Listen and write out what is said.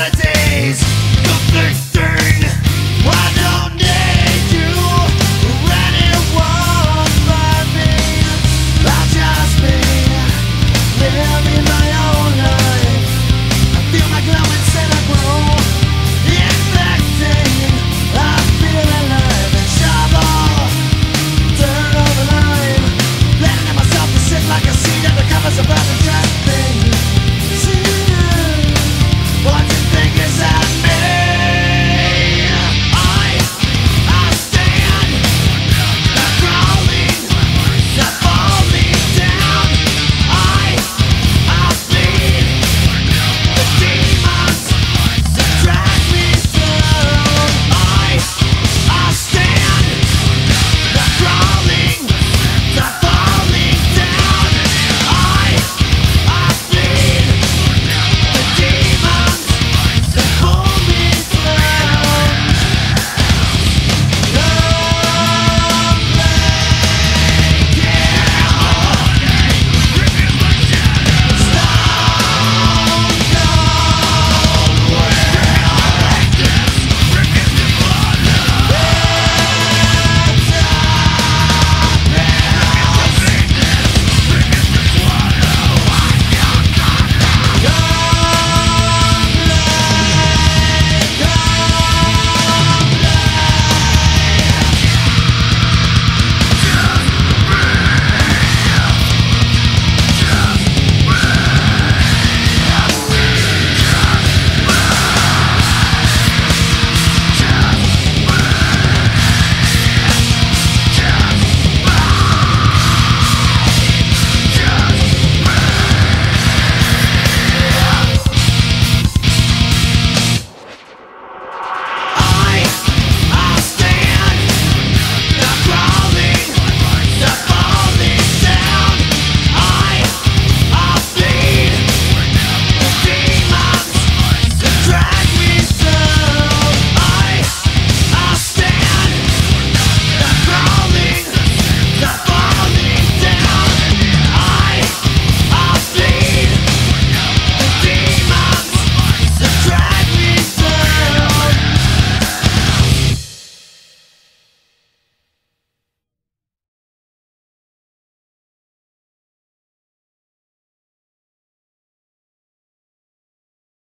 realities. Nothing.